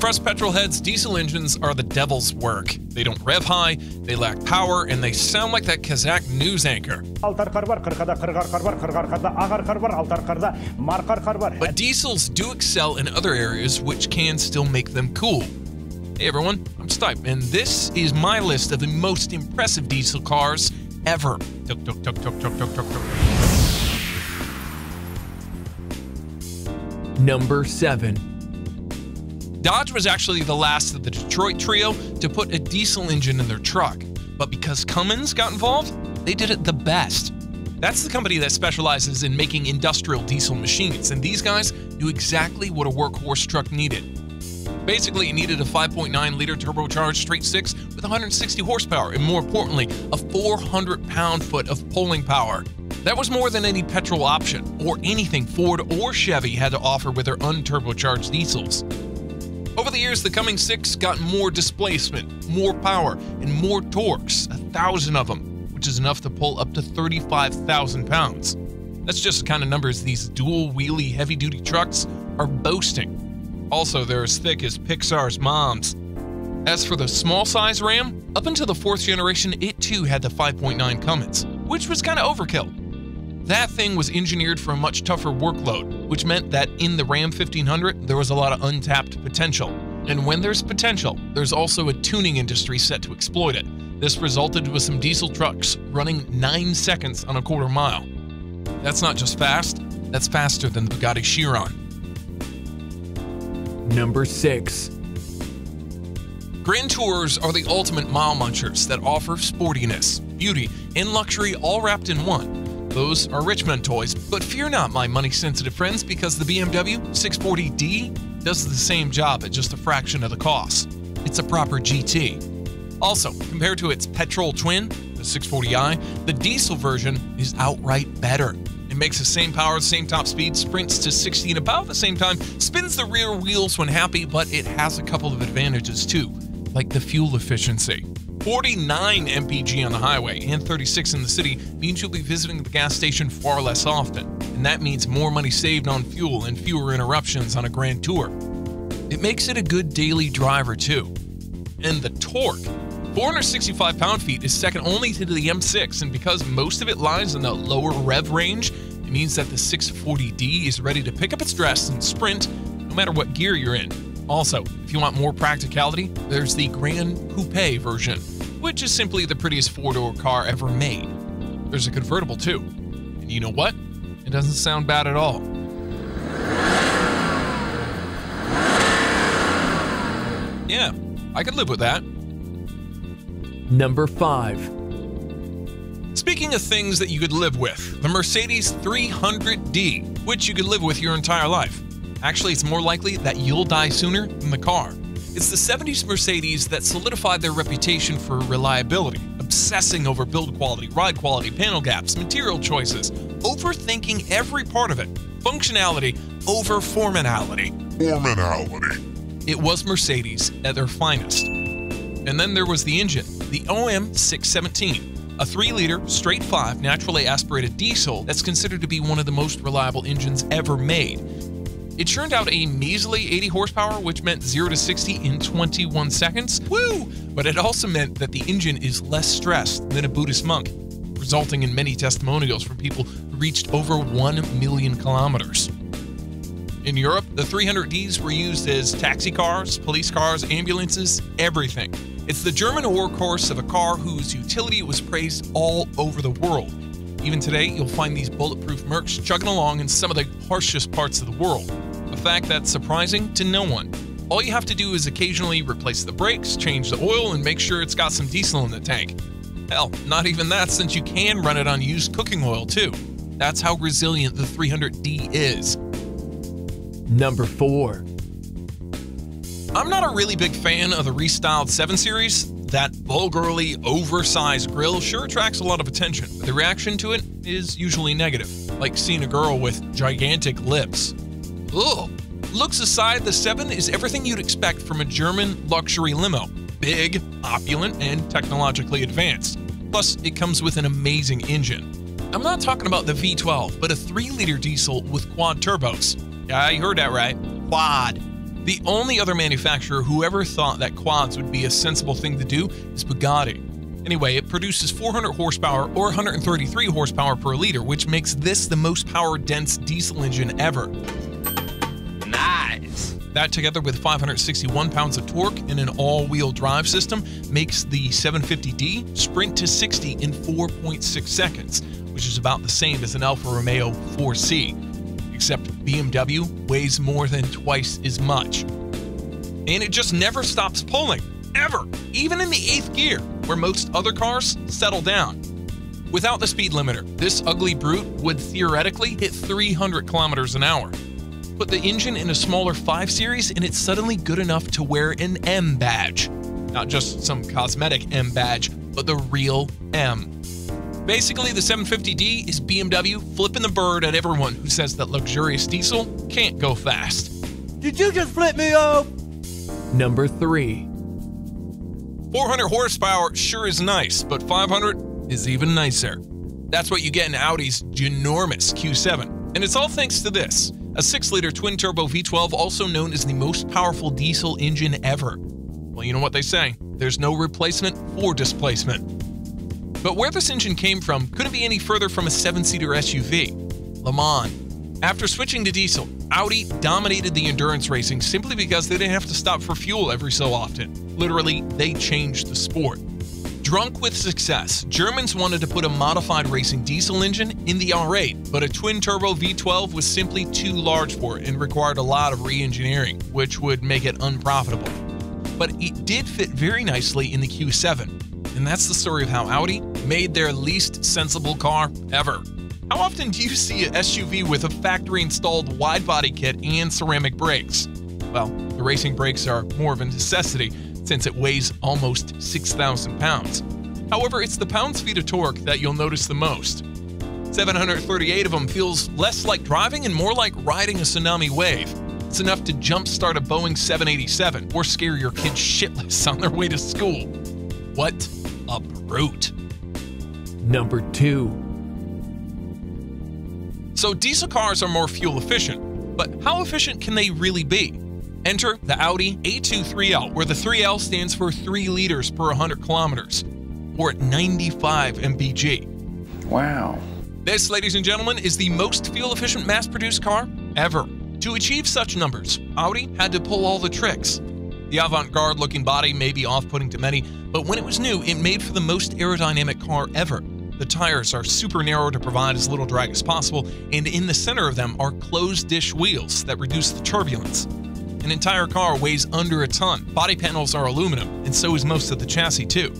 For us petrol heads, diesel engines are the devil's work. They don't rev high, they lack power, and they sound like that Kazakh news anchor. But diesels do excel in other areas which can still make them cool. Hey everyone, I'm Stype, and this is my list of the most impressive diesel cars ever. Tuk, tuk, tuk, tuk, tuk, tuk, tuk, tuk. Number 7. Dodge was actually the last of the Detroit trio to put a diesel engine in their truck, but because Cummins got involved, they did it the best. That's the company that specializes in making industrial diesel machines, and these guys knew exactly what a workhorse truck needed. Basically, it needed a 5.9 liter turbocharged straight six with 160 horsepower, and more importantly, a 400 pound foot of pulling power. That was more than any petrol option, or anything Ford or Chevy had to offer with their unturbocharged diesels. Over the years, the Cummins 6 got more displacement, more power, and more torques, a thousand of them, which is enough to pull up to 35,000 pounds. That's just the kind of numbers these dual wheelie heavy duty trucks are boasting. Also, they're as thick as Pixar's moms. As for the small size Ram, up until the fourth generation, it too had the 5.9 Cummins, which was kind of overkill. That thing was engineered for a much tougher workload, which meant that in the Ram 1500, there was a lot of untapped potential. And when there's potential, there's also a tuning industry set to exploit it. This resulted with some diesel trucks running 9 seconds on a quarter mile. That's not just fast, that's faster than the Bugatti Chiron. Number 6. Grand Tours are the ultimate mile munchers that offer sportiness, beauty, and luxury all wrapped in one. Those are Richmond toys, but fear not, my money sensitive friends, because the BMW 640D does the same job at just a fraction of the cost. It's a proper GT. Also, compared to its petrol twin, the 640i, the diesel version is outright better. It makes the same power, same top speed, sprints to 60 in about the same time, spins the rear wheels when happy, but it has a couple of advantages too, like the fuel efficiency. 49 mpg on the highway and 36 in the city means you'll be visiting the gas station far less often, and that means more money saved on fuel and fewer interruptions on a grand tour. It makes it a good daily driver too. And the torque 465 pound feet is second only to the M6, and because most of it lies in the lower rev range, it means that the 640D is ready to pick up its dress and sprint no matter what gear you're in. Also, if you want more practicality, there's the Gran Coupe version, which is simply the prettiest four door car ever made. There's a convertible too. And you know what? It doesn't sound bad at all. Yeah, I could live with that. Number 5. Speaking of things that you could live with, the Mercedes 300D, which you could live with your entire life. Actually, it's more likely that you'll die sooner than the car. It's the 70s Mercedes that solidified their reputation for reliability, obsessing over build quality, ride quality, panel gaps, material choices, overthinking every part of it, functionality over formality. Formality. It was Mercedes at their finest. And then there was the engine, the OM 617, a 3 liter, straight 5 naturally aspirated diesel that's considered to be one of the most reliable engines ever made it churned out a measly 80 horsepower, which meant 0 to 60 in 21 seconds. Woo! But it also meant that the engine is less stressed than a Buddhist monk, resulting in many testimonials from people who reached over 1 million kilometers. In Europe, the 300Ds were used as taxi cars, police cars, ambulances, everything. It's the German workhorse of a car whose utility was praised all over the world. Even today, you'll find these bulletproof Mercs chugging along in some of the harshest parts of the world fact that's surprising to no one. All you have to do is occasionally replace the brakes, change the oil, and make sure it's got some diesel in the tank. Hell, not even that since you can run it on used cooking oil too. That's how resilient the 300D is. Number 4. I'm not a really big fan of the restyled 7 Series. That vulgarly oversized grill sure attracts a lot of attention, but the reaction to it is usually negative, like seeing a girl with gigantic lips. Ugh. Looks aside, the 7 is everything you'd expect from a German luxury limo big, opulent, and technologically advanced. Plus, it comes with an amazing engine. I'm not talking about the V12, but a 3 liter diesel with quad turbos. Yeah, you heard that right. Quad. The only other manufacturer who ever thought that quads would be a sensible thing to do is Bugatti. Anyway, it produces 400 horsepower or 133 horsepower per liter, which makes this the most power dense diesel engine ever. That, together with 561 pounds of torque and an all wheel drive system, makes the 750D sprint to 60 in 4.6 seconds, which is about the same as an Alfa Romeo 4C, except BMW weighs more than twice as much. And it just never stops pulling, ever, even in the eighth gear, where most other cars settle down. Without the speed limiter, this ugly brute would theoretically hit 300 kilometers an hour. Put the engine in a smaller 5 Series, and it's suddenly good enough to wear an M badge. Not just some cosmetic M badge, but the real M. Basically, the 750D is BMW flipping the bird at everyone who says that luxurious diesel can't go fast. Did you just flip me off? Number 3. 400 horsepower sure is nice, but 500 is even nicer. That's what you get in Audi's ginormous Q7. And it's all thanks to this a 6 liter twin turbo V12, also known as the most powerful diesel engine ever. Well, you know what they say there's no replacement for displacement. But where this engine came from couldn't be any further from a 7 seater SUV Le Mans. After switching to diesel, Audi dominated the endurance racing simply because they didn't have to stop for fuel every so often. Literally, they changed the sport. Drunk with success, Germans wanted to put a modified racing diesel engine in the R8, but a twin turbo V12 was simply too large for it and required a lot of re engineering, which would make it unprofitable. But it did fit very nicely in the Q7, and that's the story of how Audi made their least sensible car ever. How often do you see an SUV with a factory installed wide body kit and ceramic brakes? Well, the racing brakes are more of a necessity since it weighs almost 6,000 pounds. However, it's the pounds feet of torque that you'll notice the most. 738 of them feels less like driving and more like riding a tsunami wave. It's enough to jumpstart a Boeing 787 or scare your kids shitless on their way to school. What a brute. Number 2. So diesel cars are more fuel efficient, but how efficient can they really be? Enter the Audi A2 where the 3L stands for 3 liters per 100 kilometers, or at 95 mpg. Wow. This, ladies and gentlemen, is the most fuel efficient mass produced car ever. To achieve such numbers, Audi had to pull all the tricks. The avant garde looking body may be off putting to many, but when it was new, it made for the most aerodynamic car ever. The tires are super narrow to provide as little drag as possible, and in the center of them are closed dish wheels that reduce the turbulence. An entire car weighs under a ton. Body panels are aluminum, and so is most of the chassis, too.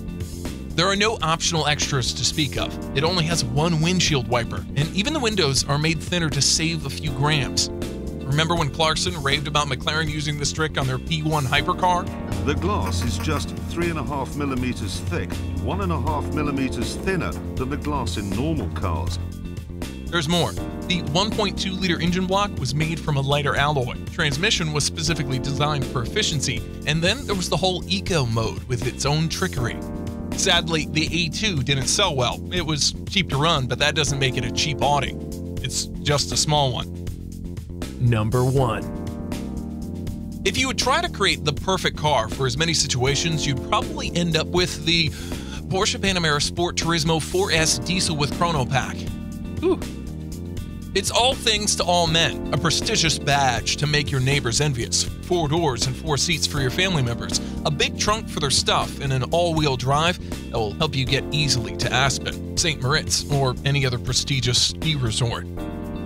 There are no optional extras to speak of. It only has one windshield wiper, and even the windows are made thinner to save a few grams. Remember when Clarkson raved about McLaren using this trick on their P1 hypercar? The glass is just 3.5 millimeters thick, 1.5 millimeters thinner than the glass in normal cars. There's more. The 1.2 liter engine block was made from a lighter alloy. Transmission was specifically designed for efficiency, and then there was the whole eco mode with its own trickery. Sadly, the A2 didn't sell well. It was cheap to run, but that doesn't make it a cheap Audi. It's just a small one. Number 1. If you would try to create the perfect car for as many situations, you'd probably end up with the Porsche Panamera Sport Turismo 4S diesel with Chrono Pack. Whew. It's all things to all men, a prestigious badge to make your neighbors envious, four doors and four seats for your family members, a big trunk for their stuff, and an all wheel drive that will help you get easily to Aspen, St. Moritz, or any other prestigious ski resort.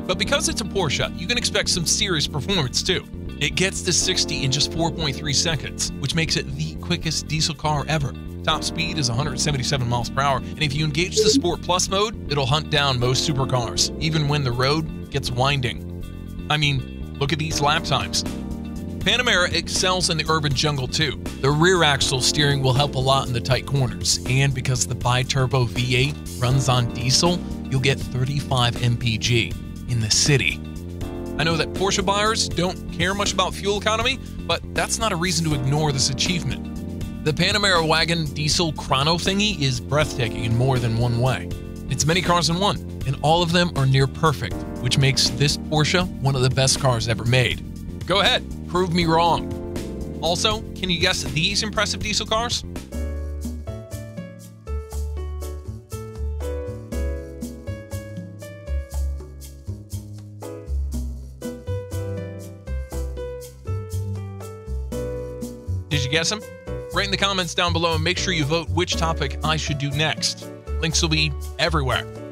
But because it's a Porsche, you can expect some serious performance too. It gets to 60 in just 4.3 seconds, which makes it the quickest diesel car ever. Top speed is 177 miles per hour, and if you engage the Sport Plus mode, it'll hunt down most supercars, even when the road gets winding. I mean, look at these lap times. Panamera excels in the urban jungle too. The rear axle steering will help a lot in the tight corners, and because the bi-turbo V8 runs on diesel, you'll get 35 mpg in the city. I know that Porsche buyers don't care much about fuel economy, but that's not a reason to ignore this achievement. The Panamera wagon diesel chrono thingy is breathtaking in more than one way. It's many cars in one, and all of them are near perfect, which makes this Porsche one of the best cars ever made. Go ahead, prove me wrong. Also, can you guess these impressive diesel cars? Did you guess them? Write in the comments down below and make sure you vote which topic I should do next. Links will be everywhere.